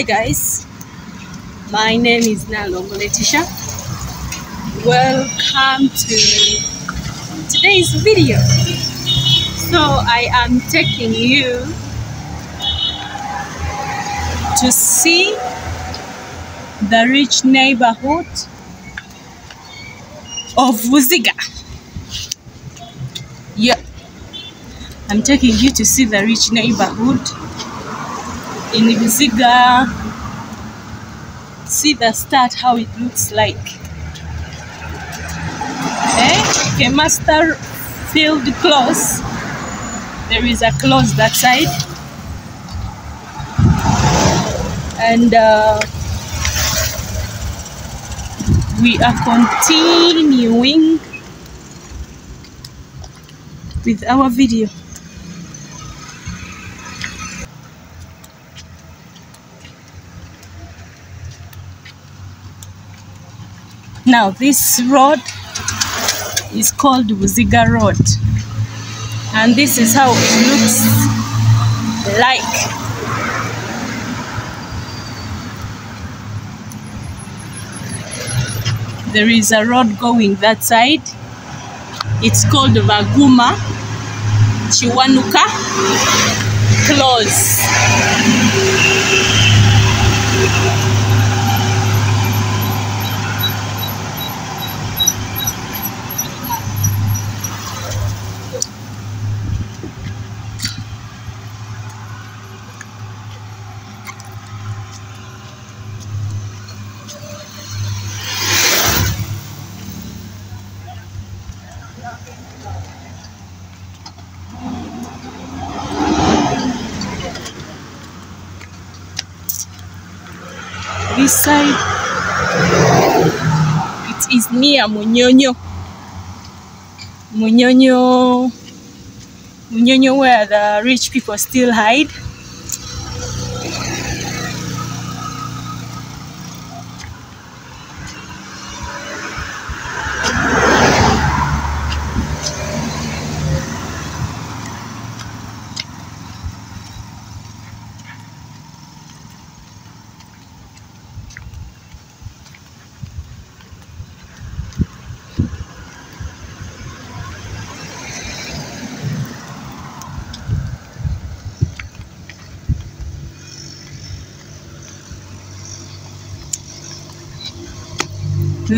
Hi guys, my name is Nalongo Letisha. Welcome to today's video. So I am taking you to see the rich neighborhood of Buziga. Yeah, I'm taking you to see the rich neighborhood in Buziga. See the start, how it looks like. Eh? Okay, master field close. There is a close that side. And uh, we are continuing with our video. Now this road is called Buziga Road and this is how it looks like. There is a road going that side. It's called Vaguma Chiwanuka Close. Near Munyonyo. Munyonyo Munyonyo where the rich people still hide.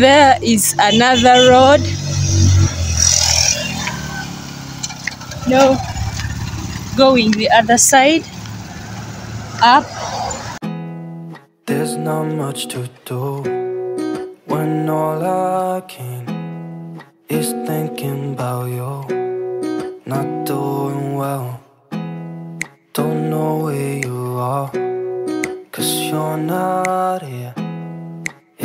There is another road. No, going the other side. Up. There's not much to do when all I can is thinking about you. Not doing well, don't know where you are, cause you're not here.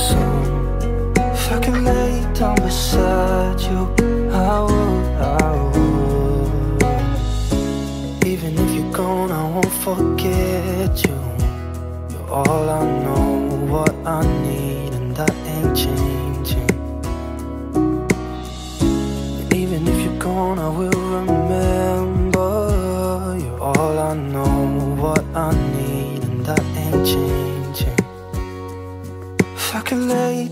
If I could lay down beside you, I would, I would. Even if you're gone, I won't forget you. All I know, what I need, and that ain't changing. Even if you're gone, I will remember.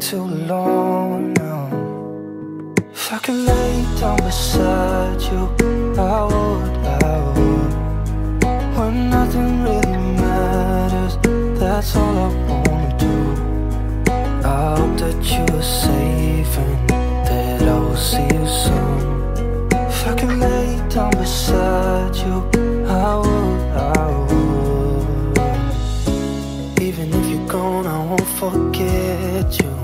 Too long now. If I could lay down beside you, I would, I would. When nothing really matters, that's all I wanna do. I hope that you are safe and that I will see you soon. If I could lay down beside you, I would, I would. Even if you're gone, I won't forget you.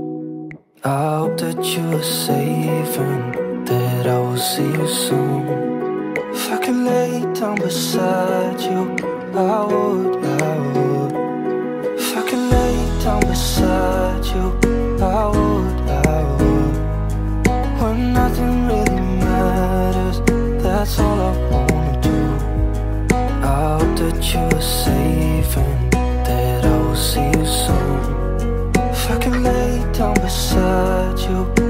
I hope that you are safe and that I will see you soon. If I could lay down beside you, I would, I would. If I could lay down beside you, down beside you,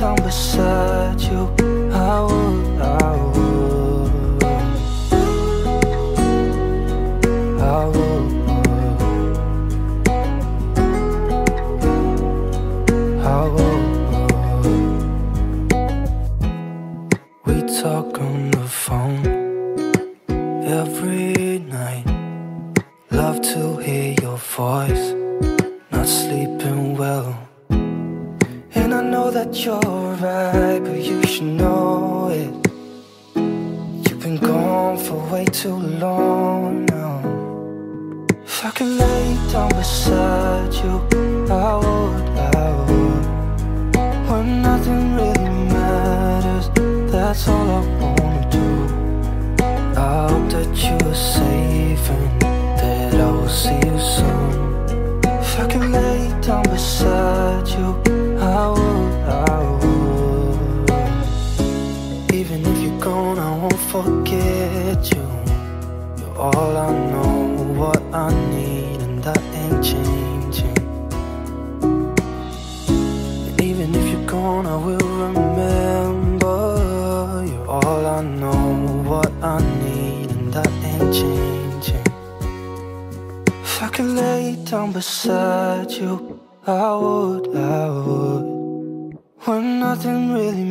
lay down all down beside you, I would, I would. When nothing really